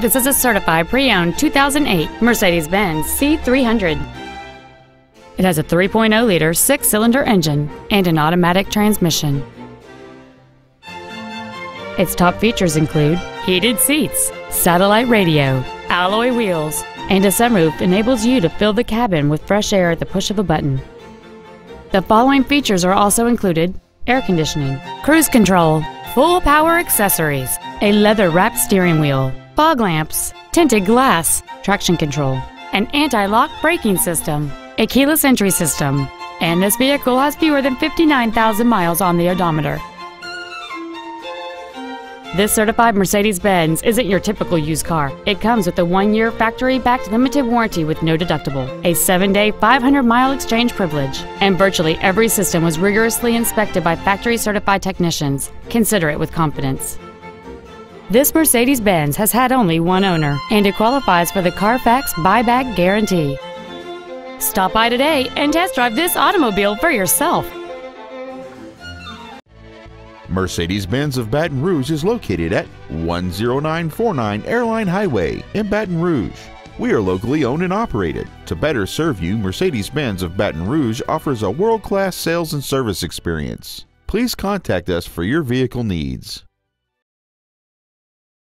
This is a certified pre-owned 2008 Mercedes-Benz C300. It has a 3.0-liter six-cylinder engine and an automatic transmission. Its top features include heated seats, satellite radio, alloy wheels, and a sunroof enables you to fill the cabin with fresh air at the push of a button. The following features are also included air conditioning, cruise control, full power accessories, a leather wrapped steering wheel, fog lamps, tinted glass, traction control, an anti lock braking system, a keyless entry system, and this vehicle has fewer than 59,000 miles on the odometer. This certified Mercedes-Benz isn't your typical used car. It comes with a one-year factory-backed limited warranty with no deductible, a seven-day, 500-mile exchange privilege, and virtually every system was rigorously inspected by factory-certified technicians. Consider it with confidence. This Mercedes-Benz has had only one owner, and it qualifies for the Carfax buyback guarantee. Stop by today and test drive this automobile for yourself. Mercedes Benz of Baton Rouge is located at 10949 Airline Highway in Baton Rouge. We are locally owned and operated. To better serve you, Mercedes Benz of Baton Rouge offers a world class sales and service experience. Please contact us for your vehicle needs.